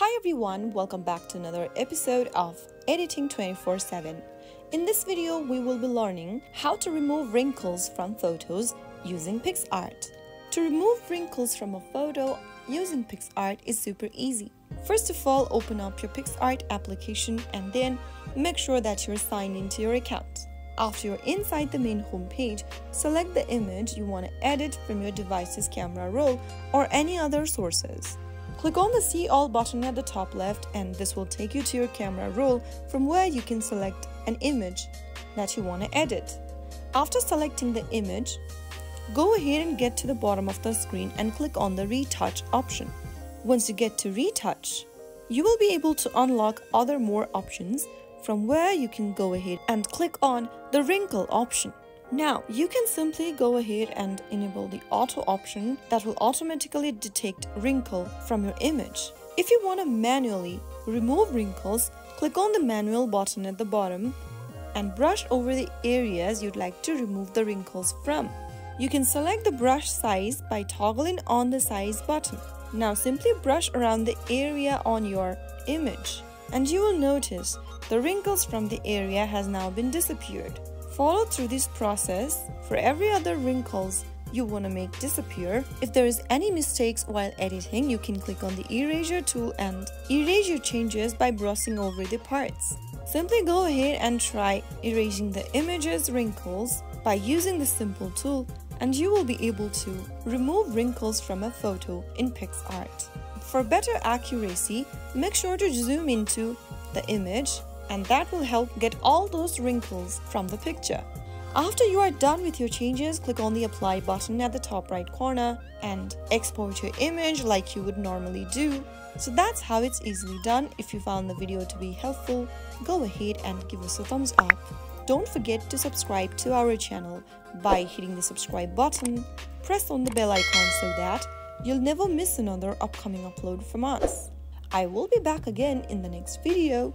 Hi everyone, welcome back to another episode of Editing 24 7. In this video, we will be learning how to remove wrinkles from photos using PicsArt. To remove wrinkles from a photo using PicsArt is super easy. First of all, open up your PicsArt application and then make sure that you're signed into your account. After you're inside the main home page, select the image you want to edit from your device's camera roll or any other sources. Click on the See All button at the top left and this will take you to your camera roll from where you can select an image that you want to edit. After selecting the image, go ahead and get to the bottom of the screen and click on the Retouch option. Once you get to Retouch, you will be able to unlock other more options from where you can go ahead and click on the Wrinkle option. Now, you can simply go ahead and enable the auto option that will automatically detect wrinkle from your image. If you want to manually remove wrinkles, click on the manual button at the bottom and brush over the areas you'd like to remove the wrinkles from. You can select the brush size by toggling on the size button. Now simply brush around the area on your image and you will notice the wrinkles from the area has now been disappeared. Follow through this process for every other wrinkles you want to make disappear. If there is any mistakes while editing, you can click on the eraser tool and erase your changes by brushing over the parts. Simply go ahead and try erasing the image's wrinkles by using the simple tool and you will be able to remove wrinkles from a photo in PicsArt. For better accuracy, make sure to zoom into the image and that will help get all those wrinkles from the picture. After you are done with your changes, click on the apply button at the top right corner and export your image like you would normally do. So that's how it's easily done. If you found the video to be helpful, go ahead and give us a thumbs up. Don't forget to subscribe to our channel by hitting the subscribe button. Press on the bell icon so that you'll never miss another upcoming upload from us. I will be back again in the next video.